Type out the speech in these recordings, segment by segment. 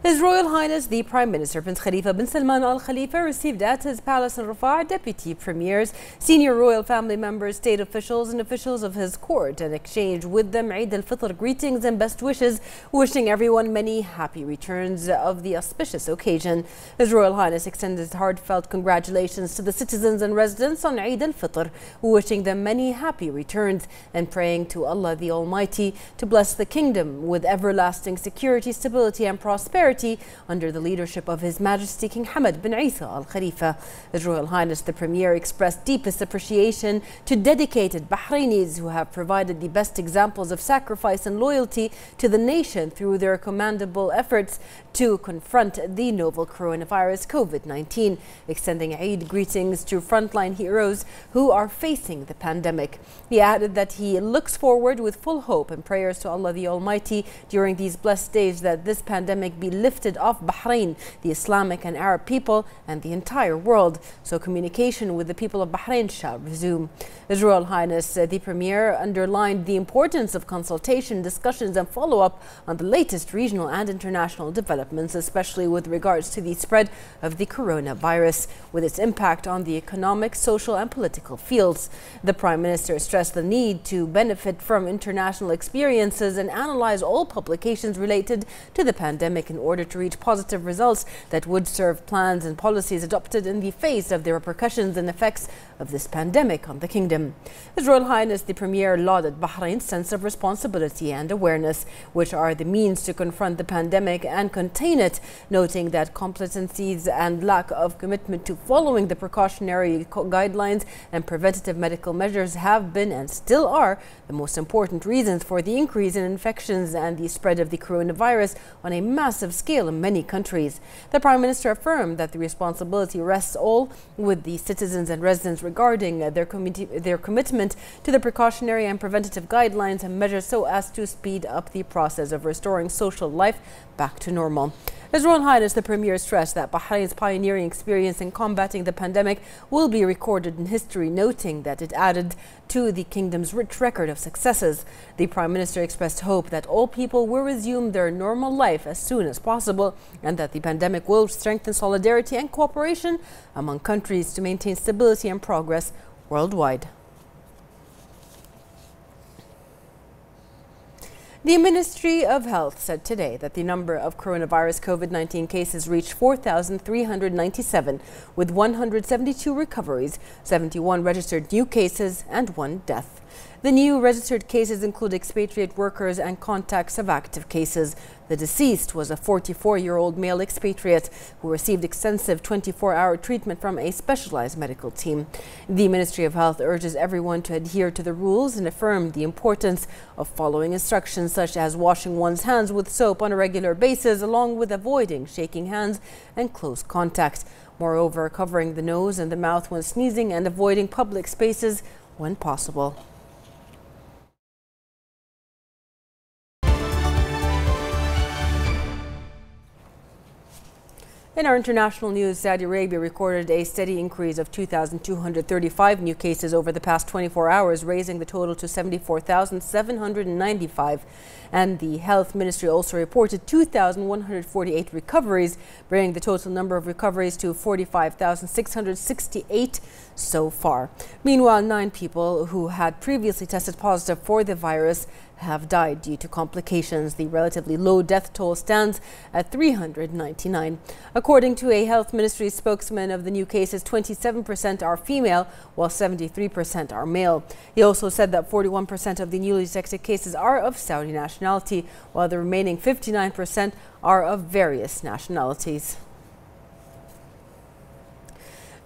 His Royal Highness the Prime Minister Prince Khalifa bin Salman Al Khalifa received at his palace in Riffa deputy premiers, senior royal family members, state officials, and officials of his court and exchanged with them Eid al Fitr greetings and best wishes, wishing everyone many happy returns of the auspicious occasion. His Royal Highness extended heartfelt congratulations to the citizens and residents on Eid al Fitr, wishing them many happy returns and praying to Allah the Almighty to bless the kingdom with everlasting security, stability, and prosperity under the leadership of His Majesty King Hamad bin Isa Al Khalifa. His Royal Highness the Premier expressed deepest appreciation to dedicated Bahrainis who have provided the best examples of sacrifice and loyalty to the nation through their commendable efforts to confront the novel coronavirus COVID 19, extending Eid greetings to frontline heroes who are facing the pandemic. He added that he looks forward with full hope and prayers to Allah the Almighty during these blessed days that this pandemic be lifted off Bahrain, the Islamic and Arab people, and the entire world, so communication with the people of Bahrain shall resume. His Royal Highness uh, the Premier underlined the importance of consultation, discussions, and follow up on the latest regional and international developments, especially with regards to the spread of the coronavirus, with its impact on the economic, social, and political fields. The Prime Minister stressed the need to benefit from international experiences and analyze all publications related to the pandemic in to reach positive results that would serve plans and policies adopted in the face of the repercussions and effects of this pandemic on the kingdom. His Royal Highness the Premier lauded Bahrain's sense of responsibility and awareness, which are the means to confront the pandemic and contain it, noting that complacencies and lack of commitment to following the precautionary guidelines and preventative medical measures have been and still are the most important reasons for the increase in infections and the spread of the coronavirus on a massive scale in many countries. The Prime Minister affirmed that the responsibility rests all with the citizens and residents regarding uh, their, their commitment to the precautionary and preventative guidelines and measures so as to speed up the process of restoring social life back to normal. His Royal Highness the Premier stressed that Bahrain's pioneering experience in combating the pandemic will be recorded in history, noting that it added to the kingdom's rich record of successes. The Prime Minister expressed hope that all people will resume their normal life as soon as possible and that the pandemic will strengthen solidarity and cooperation among countries to maintain stability and progress worldwide. The Ministry of Health said today that the number of coronavirus COVID 19 cases reached 4,397, with 172 recoveries, 71 registered new cases, and one death. The new registered cases include expatriate workers and contacts of active cases. The deceased was a 44-year-old male expatriate who received extensive 24-hour treatment from a specialized medical team. The Ministry of Health urges everyone to adhere to the rules and affirm the importance of following instructions such as washing one's hands with soap on a regular basis along with avoiding shaking hands and close contact. Moreover, covering the nose and the mouth when sneezing and avoiding public spaces when possible. In our international news, Saudi Arabia recorded a steady increase of 2,235 new cases over the past 24 hours, raising the total to 74,795. And the health ministry also reported 2,148 recoveries, bringing the total number of recoveries to 45,668 so far. Meanwhile, nine people who had previously tested positive for the virus have died due to complications. The relatively low death toll stands at 399. According to a health ministry spokesman of the new cases, 27% are female, while 73% are male. He also said that 41% of the newly detected cases are of Saudi nationality, while the remaining 59% are of various nationalities.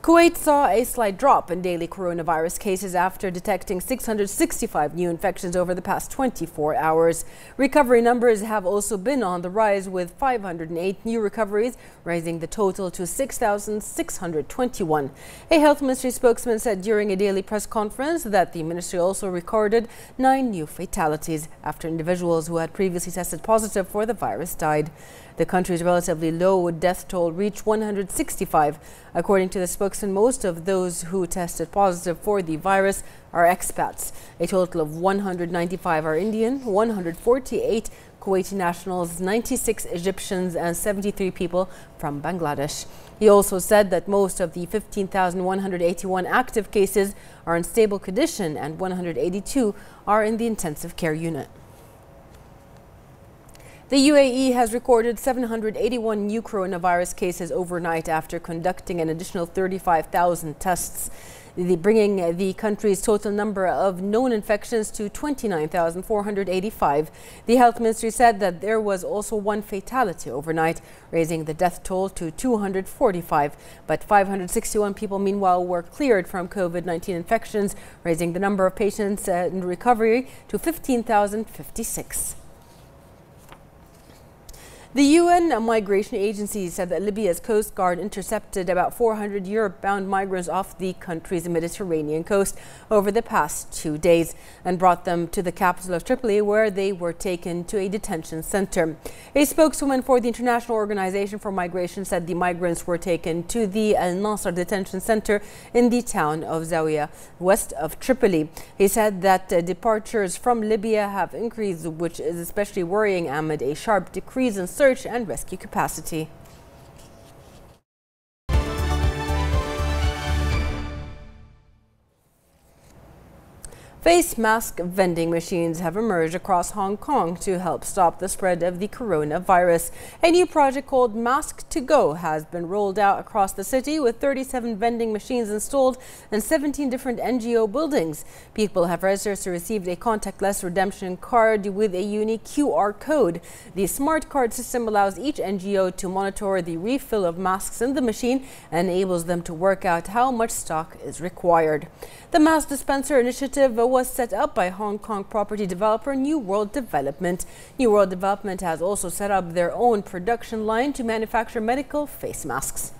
Kuwait saw a slight drop in daily coronavirus cases after detecting 665 new infections over the past 24 hours. Recovery numbers have also been on the rise with 508 new recoveries, raising the total to 6,621. A health ministry spokesman said during a daily press conference that the ministry also recorded nine new fatalities after individuals who had previously tested positive for the virus died. The country's relatively low death toll reached 165. According to the spokesman, most of those who tested positive for the virus are expats. A total of 195 are Indian, 148 Kuwaiti nationals, 96 Egyptians, and 73 people from Bangladesh. He also said that most of the 15,181 active cases are in stable condition and 182 are in the intensive care unit. The UAE has recorded 781 new coronavirus cases overnight after conducting an additional 35,000 tests the, bringing the country's total number of known infections to 29,485. The health ministry said that there was also one fatality overnight, raising the death toll to 245. But 561 people, meanwhile, were cleared from COVID-19 infections, raising the number of patients uh, in recovery to 15,056. The UN Migration Agency said that Libya's Coast Guard intercepted about 400 Europe-bound migrants off the country's Mediterranean coast over the past two days and brought them to the capital of Tripoli where they were taken to a detention center. A spokeswoman for the International Organization for Migration said the migrants were taken to the Al Nasser detention center in the town of Zawiya, west of Tripoli. He said that uh, departures from Libya have increased, which is especially worrying amid a sharp decrease in search and rescue capacity. Face mask vending machines have emerged across Hong Kong to help stop the spread of the coronavirus. A new project called Mask to Go has been rolled out across the city with 37 vending machines installed in 17 different NGO buildings. People have registered to receive a contactless redemption card with a unique QR code. The smart card system allows each NGO to monitor the refill of masks in the machine and enables them to work out how much stock is required. The mask dispenser initiative was set up by Hong Kong property developer New World Development. New World Development has also set up their own production line to manufacture medical face masks.